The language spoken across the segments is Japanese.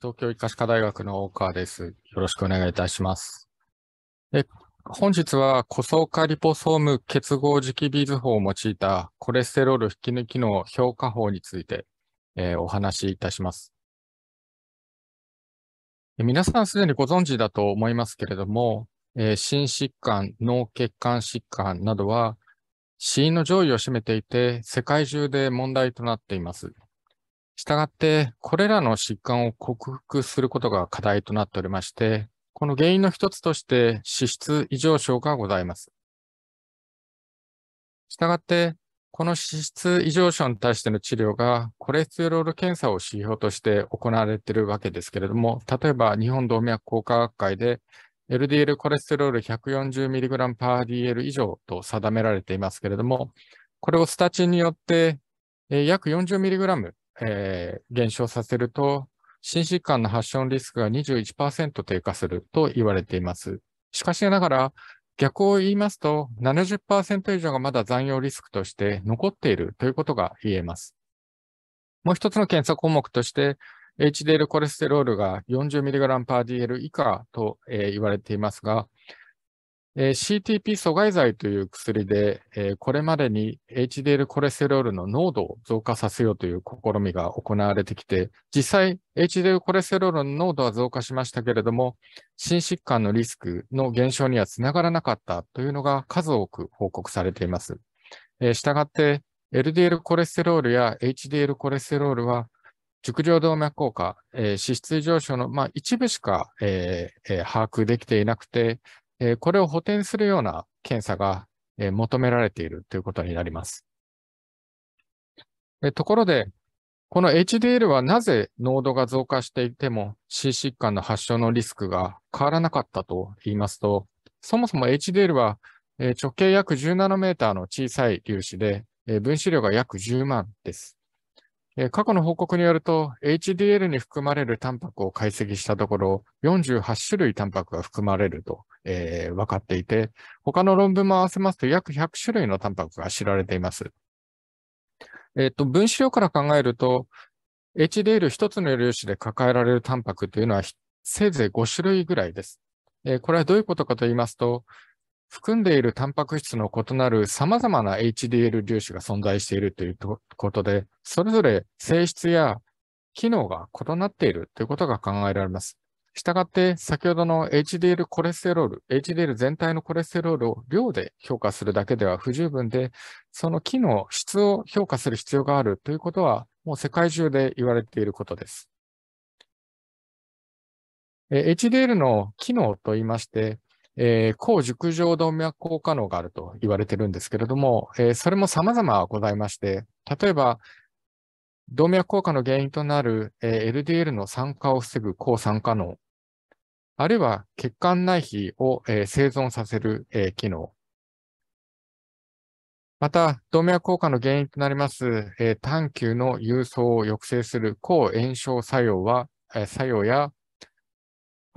東京医科歯科大学の大川です。よろしくお願いいたします。え本日は、コソカリポソーム結合磁気ビーズ法を用いたコレステロール引き抜きの評価法について、えー、お話しいたします。皆さんすでにご存知だと思いますけれども、えー、心疾患、脳血管疾患などは死因の上位を占めていて、世界中で問題となっています。したがって、これらの疾患を克服することが課題となっておりまして、この原因の一つとして脂質異常症がございます。したがって、この脂質異常症に対しての治療がコレステロール検査を指標として行われているわけですけれども、例えば日本動脈硬化学会で LDL コレステロール 140mg パー DL 以上と定められていますけれども、これをスタチンによって約 40mg えー、減少させると、心疾患の発症リスクが21%低下すると言われています。しかしながら、逆を言いますと、70%以上がまだ残余リスクとして残っているということが言えます。もう一つの検査項目として、HDL コレステロールが 40mg パー DL 以下と、えー、言われていますが、えー、CTP 阻害剤という薬で、えー、これまでに HDL コレステロールの濃度を増加させようという試みが行われてきて、実際 HDL コレステロールの濃度は増加しましたけれども、心疾患のリスクの減少にはつながらなかったというのが数多く報告されています。えー、したがって、LDL コレステロールや HDL コレステロールは熟状動脈硬化、えー、脂質異常症の、まあ、一部しか、えーえー、把握できていなくて、えこれを補填するような検査が、え求められているということになります。えところで、この HDL はなぜ濃度が増加していても心疾患の発症のリスクが変わらなかったと言いますと、そもそも HDL は直径約10ナノメーターの小さい粒子で、分子量が約10万です。過去の報告によると、HDL に含まれるタンパクを解析したところ、48種類タンパクが含まれると、えー、分かっていて、他の論文も合わせますと約100種類のタンパクが知られています。えっ、ー、と、分子量から考えると、HDL 一つの粒子で抱えられるタンパクというのはせいぜい5種類ぐらいです。えー、これはどういうことかと言いますと、含んでいるタンパク質の異なる様々な HDL 粒子が存在しているということで、それぞれ性質や機能が異なっているということが考えられます。したがって、先ほどの HDL コレステロール、HDL 全体のコレステロールを量で評価するだけでは不十分で、その機能、質を評価する必要があるということは、もう世界中で言われていることです。HDL の機能と言いまして、えー、高熟状動脈硬化能があると言われてるんですけれども、えー、それも様々ございまして、例えば、動脈硬化の原因となる、えー、LDL の酸化を防ぐ抗酸化能、あるいは血管内皮を、えー、生存させる、えー、機能、また、動脈硬化の原因となります、えー、短球の郵送を抑制する抗炎症作用は、えー、作用や、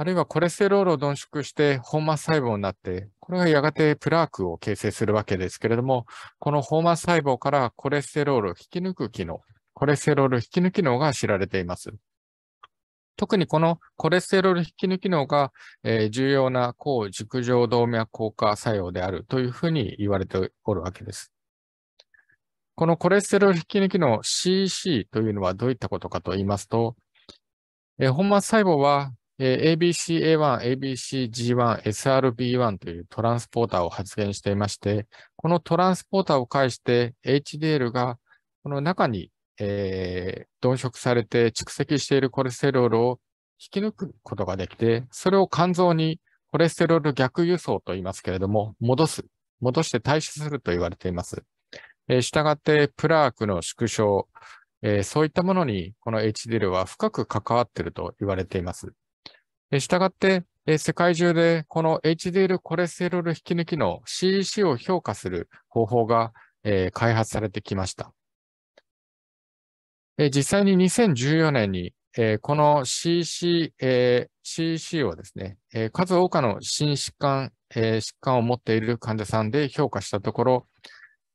あるいはコレステロールを鈍縮して本末細胞になって、これがやがてプラークを形成するわけですけれども、この本末細胞からコレステロールを引き抜く機能、コレステロール引き抜き能が知られています。特にこのコレステロール引き抜き能が、えー、重要な抗軸状動脈硬化作用であるというふうに言われておるわけです。このコレステロール引き抜き能 CC というのはどういったことかと言いますと、え、本末細胞はえ ABCA1、ABCG1、SRB1 というトランスポーターを発現していまして、このトランスポーターを介して HDL がこの中に、えー、鈍色されて蓄積しているコレステロールを引き抜くことができて、それを肝臓にコレステロール逆輸送と言いますけれども、戻す、戻して代謝すると言われています。えー、したがってプラークの縮小、えー、そういったものにこの HDL は深く関わっていると言われています。したがって、世界中でこの HDL コレステロール引き抜きの CEC を評価する方法が開発されてきました。実際に2014年にこの CC、CEC をですね、数多くの心疾患、疾患を持っている患者さんで評価したところ、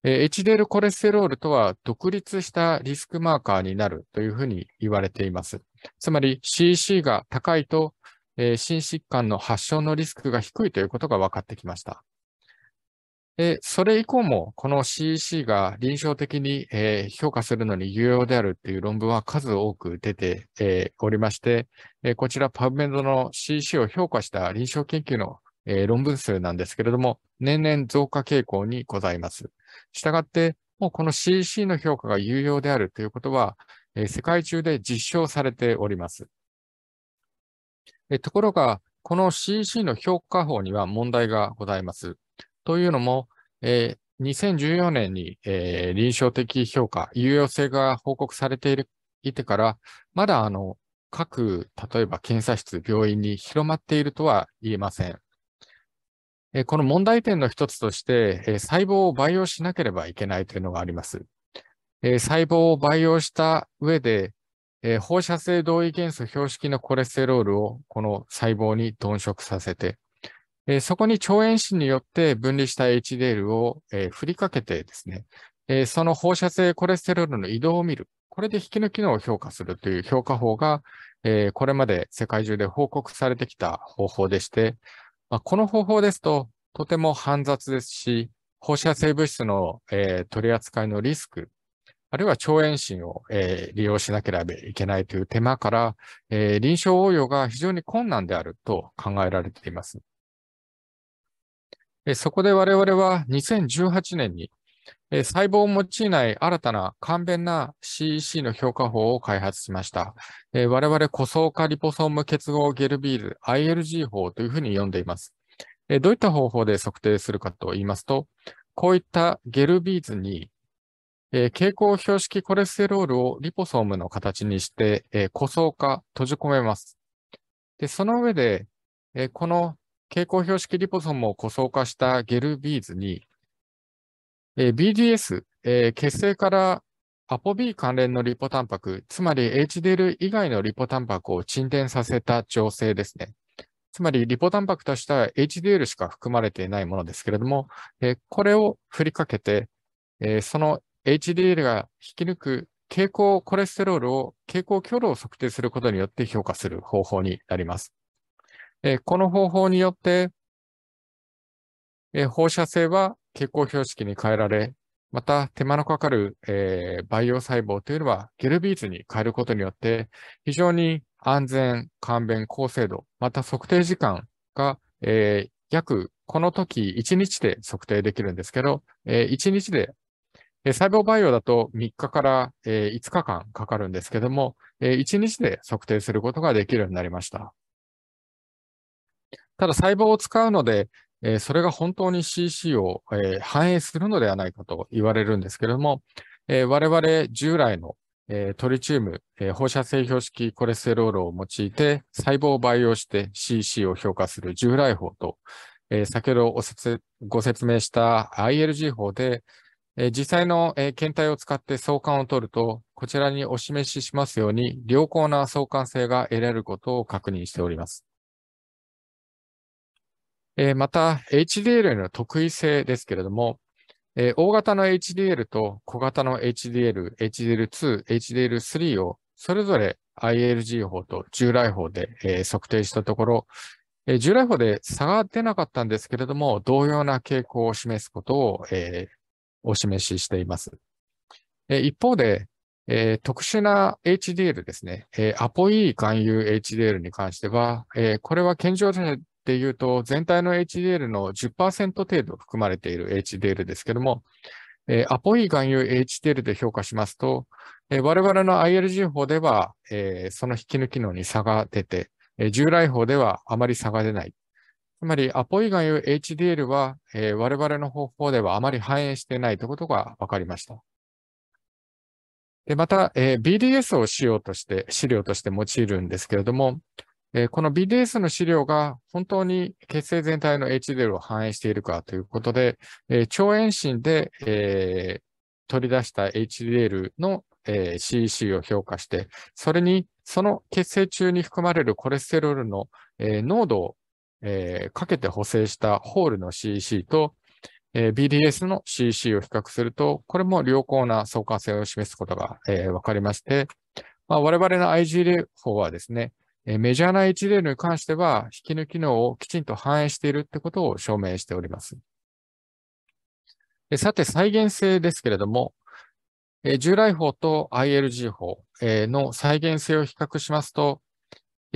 HDL コレステロールとは独立したリスクマーカーになるというふうに言われています。つまり CEC が高いと、えー、心疾患の発症のリスクが低いということが分かってきました。で、それ以降も、この CEC が臨床的に、え、評価するのに有用であるっていう論文は数多く出て、え、おりまして、え、こちらパブメンドの CEC を評価した臨床研究の、え、論文数なんですけれども、年々増加傾向にございます。したがって、もうこの CEC の評価が有用であるということは、え、世界中で実証されております。えところが、この CEC の評価法には問題がございます。というのも、えー、2014年に、えー、臨床的評価、有用性が報告されているいてから、まだあの各、例えば検査室、病院に広まっているとは言えません。え、この問題点の一つとして、え、細胞を培養しなければいけないというのがあります。え、細胞を培養した上で、えー、放射性同位元素標識のコレステロールをこの細胞に鈍色させて、えー、そこに腸炎疹によって分離した HDL を、えー、振りかけてですね、えー、その放射性コレステロールの移動を見る。これで引き抜きのを評価するという評価法が、えこれまで世界中で報告されてきた方法でして、まあ、この方法ですと、とても煩雑ですし、放射性物質の、え取り扱いのリスク、あるいは腸炎疹を、えー利用しなければいけないという手間から、え臨床応用が非常に困難であると考えられています。そこで我々は2018年に細胞を用いない新たな簡便な CEC の評価法を開発しました。我々古層化リポソーム結合ゲルビーズ ILG 法というふうに呼んでいます。どういった方法で測定するかと言いますと、こういったゲルビーズにえ蛍光標識コレステロールをリポソームの形にして古層化閉じ込めます。でその上で、えこの蛍光標識リポソームを個層化したゲルビーズに、えー、BDS、えー、血清からアポ B 関連のリポタンパク、つまり HDL 以外のリポタンパクを沈殿させた調整ですね。つまりリポタンパクとしては HDL しか含まれていないものですけれども、えー、これを振りかけて、えー、その HDL が引き抜く蛍光コレステロールを蛍光強度を測定することによって評価する方法になります。えこの方法によって、え放射性は蛍光標識に変えられ、また手間のかかる、え培養細胞というのはゲルビーズに変えることによって、非常に安全、簡便、高精度、また測定時間が、え約この時1日で測定できるんですけど、え1日で、え細胞培養だと3日から、え5日間かかるんですけども、え1日で測定することができるようになりました。ただ細胞を使うので、え、それが本当に CC を、え、反映するのではないかと言われるんですけれども、え、我々従来の、えトリチウム、え放射性標識コレステロールを用いて細胞を培養して CC を評価する従来法と、え先ほどご説明した ILG 法で、え実際の、え検体を使って相関を取ると、こちらにお示ししますように良好な相関性が得られることを確認しております。えー、また、HDL の特異性ですけれども、えー、大型の HDL と小型の HDL、HDL2、HDL3 をそれぞれ ILG 法と従来法で、えー、測定したところ、えー、従来法で差が出なかったんですけれども、同様な傾向を示すことを、えー、お示ししています。一方で、えー、特殊な HDL ですね、えー、アポイ含有 HDL に関しては、えー、これは健常者っていうと、全体の HDL の10%程度含まれている HDL ですけども、えー、アポイ含有 HDL で評価しますと、えー、我々の ILG 法では、えー、その引き抜きのに差が出て、えー、従来法ではあまり差が出ない。つまり、アポイ含有 HDL は、えー、我々の方法ではあまり反映していないということが分かりました。でまた、えー、BDS を資料として、資料として用いるんですけれども、えこの BDS の資料が本当に血清全体の HDL を反映しているかということで、え腸炎疹で、え取り出した HDL の、え CEC を評価して、それにその血清中に含まれるコレステロールの、え濃度を、えかけて補正したホールの CEC と、えー BDS の CEC を比較すると、これも良好な相関性を示すことが、え分かりまして、まあ、我々の IgA 法はですね、えメジャーな HDL に関しては、引き抜き能をきちんと反映しているってことを証明しております。さて、再現性ですけれども、従来法と ILG 法の再現性を比較しますと、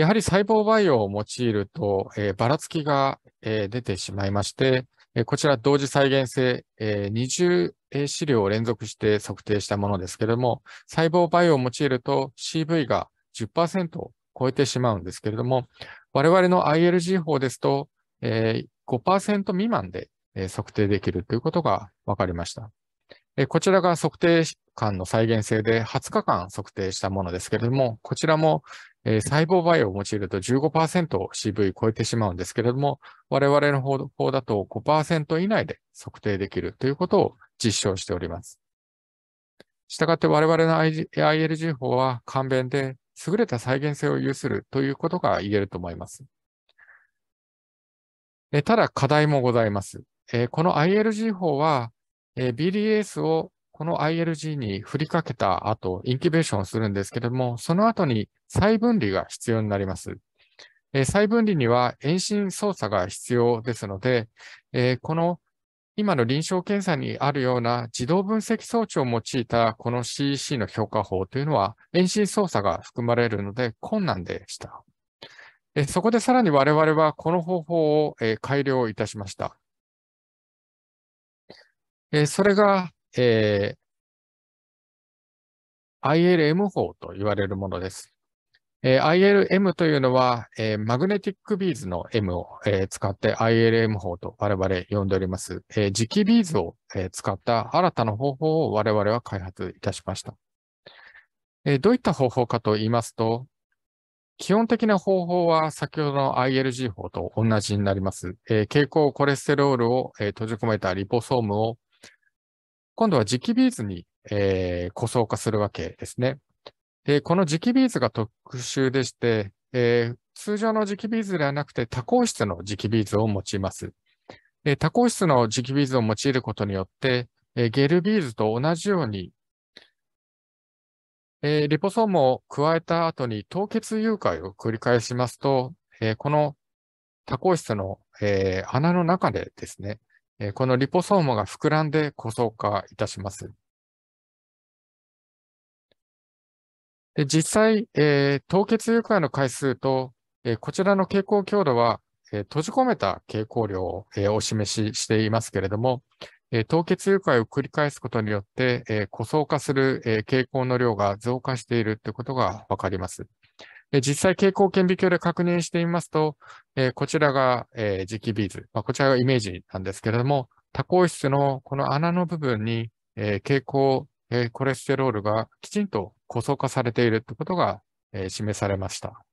やはり細胞培養を用いるとえ、ばらつきがえ出てしまいましてえ、こちら同時再現性え、20資料を連続して測定したものですけれども、細胞培養を用いると CV が10%を超えてしまうんですけれども、我々の ILG 法ですとえ、5%未満で測定できるということが分かりました。こちらが測定間の再現性で20日間測定したものですけれども、こちらも細胞培養を用いると 15%CV 超えてしまうんですけれども、我々の方だと5%以内で測定できるということを実証しております。したがって我々の ILG 法は簡便で優れた再現性を有するということが言えると思います。ただ課題もございます。この ILG 法は BDS をこの ILG に振りかけた後、インキュベーションをするんですけれども、その後に再分離が必要になりますえ。再分離には遠心操作が必要ですので、えこの今の臨床検査にあるような自動分析装置を用いたこの CEC の評価法というのは遠心操作が含まれるので困難でした。えそこでさらに我々はこの方法をえ改良いたしました。それが、えー、ILM 法と言われるものです。えー、ILM というのは、えー、マグネティックビーズの M を、えー、使って ILM 法と我々呼んでおります。えー、磁気ビーズを、えー、使った新たな方法を我々は開発いたしました。えー、どういった方法かと言いますと、基本的な方法は先ほどの ILG 法と同じになります。えー、蛍光コレステロールを、えー、閉じ込めたリポソームを今度は磁気ビーズに、えー、固相化するわけですね。で、この磁気ビーズが特殊でして、えー、通常の磁気ビーズではなくて多孔質の磁気ビーズを用います。で多孔質の磁気ビーズを用いることによって、えー、ゲルビーズと同じように、えー、リポソームを加えた後に凍結融解を繰り返しますと、えー、この多孔質の、えー、穴の中でですね、このリポソームが膨らんで個装化いたします。で実際、えー、凍結誘拐の回数と、えー、こちらの蛍光強度は、えー、閉じ込めた蛍光量を、えー、お示ししていますけれども、えー、凍結誘拐を繰り返すことによって、えー、個装化する、えー、蛍光の量が増加しているということがわかります。実際、蛍光顕微鏡で確認してみますと、えこちらが、え磁気ビーズ、まあ、こちらがイメージなんですけれども、多孔質のこの穴の部分に、え蛍光、えコレステロールがきちんと固相化されているということが、え示されました。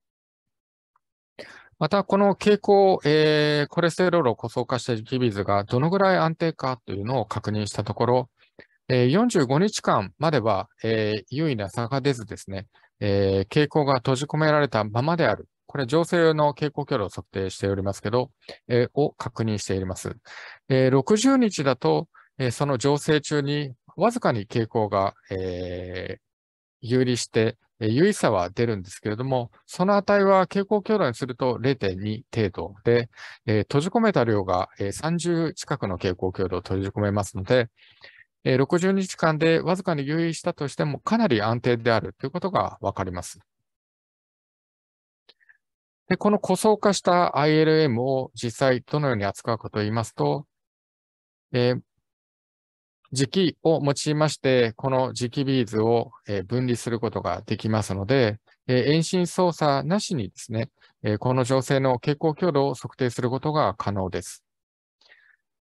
また、この蛍光、えー、コレステロールを固相化した磁気ビーズがどのぐらい安定かというのを確認したところ、えー、45日間までは、えー、有意な差が出ずですね、えー、蛍光が閉じ込められたままである。これ、情勢の蛍光距離を測定しておりますけど、えー、を確認しています。えー、60日だと、えー、その情勢中にわずかに傾向が、えー、有利して、えー、優位差は出るんですけれども、その値は蛍光強度にすると0.2程度で、えー、閉じ込めた量が、えー、30近くの蛍光強度を閉じ込めますので、えー、60日間でわずかに優位したとしてもかなり安定であるということがわかります。で、この個装化した ILM を実際どのように扱うかと言いますと、えー、磁気を用いまして、この磁気ビーズを分離することができますので、遠心操作なしにですね、えこの情勢の蛍光強度を測定することが可能です。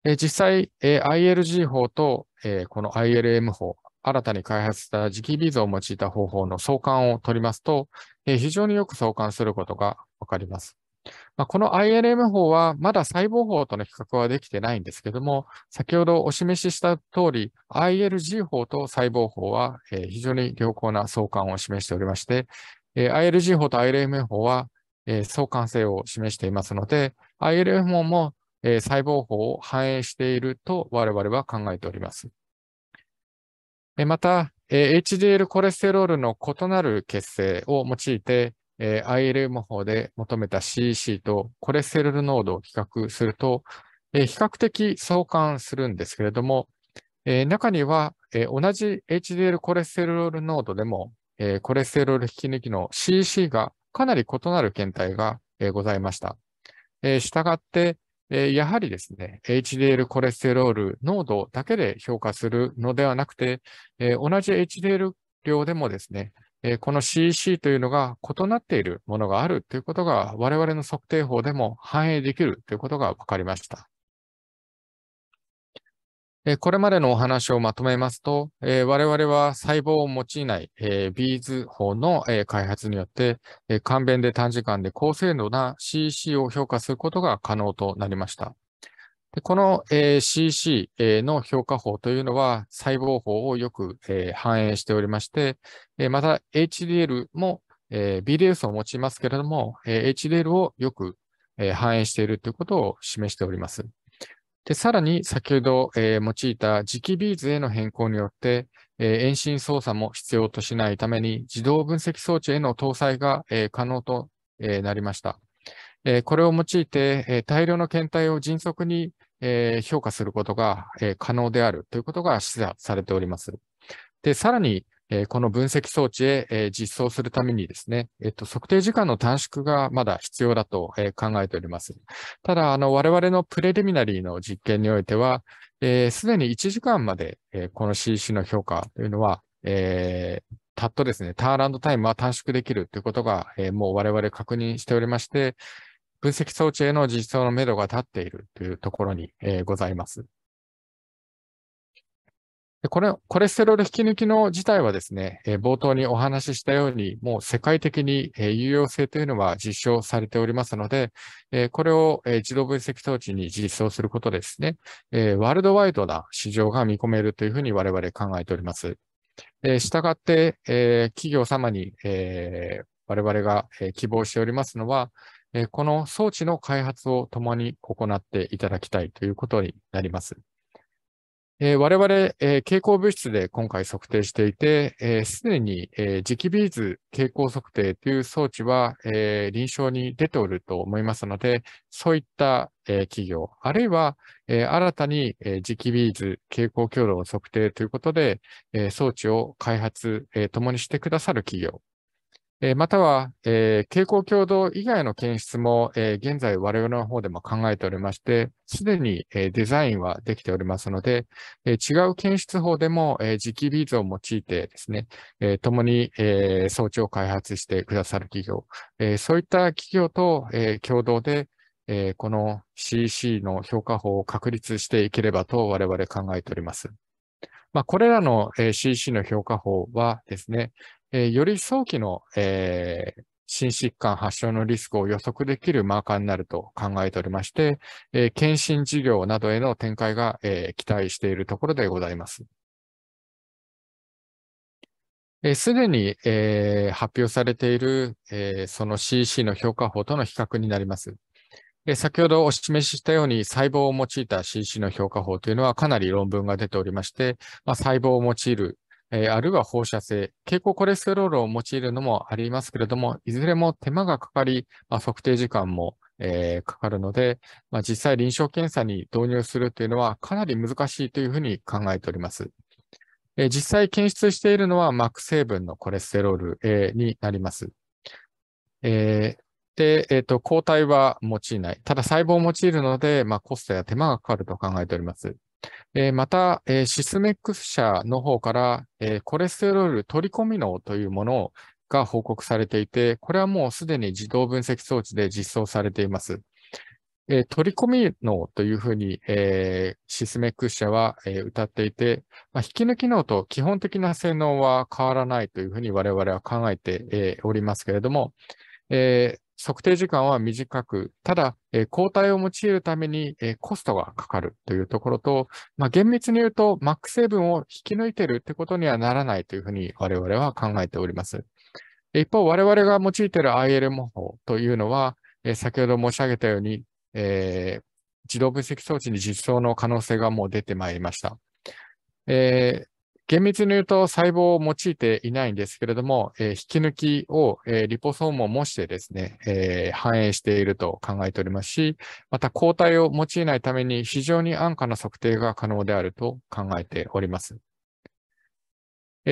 え実際、え ILG 法とこの ILM 法、新たに開発した磁気ビーズを用いた方法の相関を取りますと、非常によく相関することがわかります。まあ、この ILM 法はまだ細胞法との比較はできてないんですけども、先ほどお示しした通り、ILG 法と細胞法は非常に良好な相関を示しておりまして、ILG 法と ILM 法は相関性を示していますので、ILM 法もえ細胞法を反映していると我々は考えております。えまた、え HDL コレステロールの異なる血清を用いて、え ILM 法で求めた CEC とコレステロール濃度を比較すると、え比較的相関するんですけれども、え中には、え同じ HDL コレステロール濃度でも、えコレステロール引き抜きの CEC がかなり異なる検体が、えございました。えーしたがって、えーやはりですね、HDL コレステロール濃度だけで評価するのではなくて、えー同じ HDL 量でもですね、えーこの CEC というのが異なっているものがあるということが我々の測定法でも反映できるということが分かりました。これまでのお話をまとめますと、我々は細胞を用いない、えビーズ法の、開発によって、簡便で短時間で高精度な CC を評価することが可能となりました。この、CC の評価法というのは細胞法をよく、反映しておりまして、また HDL も、BDS を用いますけれども、HDL をよく、反映しているということを示しております。で、さらに先ほど、えー用いた磁気ビーズへの変更によって、えー遠心操作も必要としないために自動分析装置への搭載が、えー可能と、えーなりました。えーこれを用いて、えー大量の検体を迅速に、えー評価することが、えー可能であるということが示唆されております。で、さらに、えーこの分析装置へ、えー実装するためにですね、えっと、測定時間の短縮がまだ必要だと、えー考えております。ただ、あの、我々のプレリミナリーの実験においては、えーすでに1時間まで、えーこの CC の評価というのは、えーたっとですね、ターンランドタイムは短縮できるということが、えーもう我々確認しておりまして、分析装置への実装の目処が立っているというところに、えーございます。でこれ、コレステロール引き抜きの自体はですね、えー冒頭にお話ししたように、もう世界的に、えー有用性というのは実証されておりますので、えーこれを、えー自動分析装置に実装することですね、えーワールドワイドな市場が見込めるというふうに我々考えております。えー、したがって、えー企業様に、えー我々が、えー希望しておりますのは、えーこの装置の開発を共に行っていただきたいということになります。えー我々、えー蛍光物質で今回測定していて、えーすでに、えー磁気ビーズ蛍光測定という装置は、えー臨床に出ておると思いますので、そういった、えー企業、あるいは、えー新たに、えー磁気ビーズ蛍光強度を測定ということで、えー装置を開発、えー共にしてくださる企業、えーまたは、えー蛍光強度以外の検出も、えー現在我々の方でも考えておりまして、すでに、えーデザインはできておりますので、えー違う検出法でも、えー磁気ビーズを用いてですね、えー共に、えー装置を開発してくださる企業、えーそういった企業と、えー共同で、えーこの CC の評価法を確立していければと我々考えております。まあ、これらの、えー CC の評価法はですね、えーより早期の、えー心疾患発症のリスクを予測できるマーカーになると考えておりまして、えー検診事業などへの展開が、えー期待しているところでございます。えすでに、えー発表されている、えーその CC の評価法との比較になります。えー先ほどお示ししたように細胞を用いた CC の評価法というのはかなり論文が出ておりまして、まあ、細胞を用いる、えーあるいは放射性、蛍光コレステロールを用いるのもありますけれども、いずれも手間がかかり、まあ、測定時間も、えーかかるので、まあ、実際臨床検査に導入するというのはかなり難しいというふうに考えております。えー実際検出しているのは MAC 成分のコレステロール、えになります。えーで、えっ、と、抗体は用いない。ただ細胞を用いるので、まあ、コストや手間がかかると考えております。えーまた、えーシスメックス社の方から、えーコレステロール取り込み能というものが報告されていて、これはもうすでに自動分析装置で実装されています。えー取り込み能というふうに、えーシスメックス社は、えー歌っていて、まあ、引き抜き能と基本的な性能は変わらないというふうに我々は考えて、えーおりますけれども、えー測定時間は短く、ただ、えー抗体を用いるために、えーコストがかかるというところと、まあ、厳密に言うと、MAC 成分を引き抜いているということにはならないというふうに我々は考えております。一方、我々が用いている IL 模倣というのは、えー先ほど申し上げたように、えー自動分析装置に実装の可能性がもう出てまいりました。えー厳密に言うと細胞を用いていないんですけれども、えー、引き抜きを、えー、リポソームを模してですね、えー、反映していると考えておりますし、また抗体を用いないために非常に安価な測定が可能であると考えております。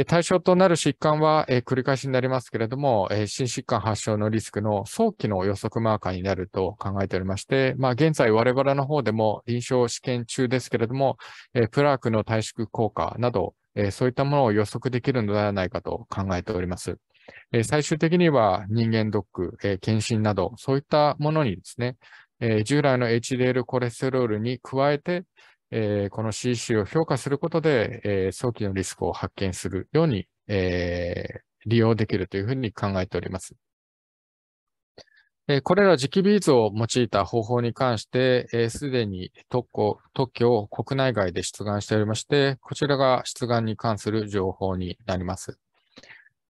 対象となる疾患は、え繰り返しになりますけれども、え心疾患発症のリスクの早期の予測マーカーになると考えておりまして、まあ、現在我々の方でも臨床試験中ですけれども、えプラークの退縮効果など、そういったものを予測できるのではないかと考えております。最終的には人間ドック、検診など、そういったものにですね、従来の HDL コレステロールに加えて、えー、この CC を評価することで、えー、早期のリスクを発見するように、えー、利用できるというふうに考えております。えこれら磁気ビーズを用いた方法に関して、す、え、で、に特許特許を国内外で出願しておりまして、こちらが出願に関する情報になります。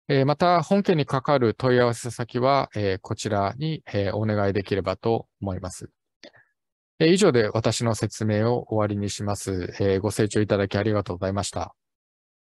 えまた、本件にかかる問い合わせ先は、えこちらに、えお願いできればと思います。以上で私の説明を終わりにします。ご清聴いただきありがとうございました。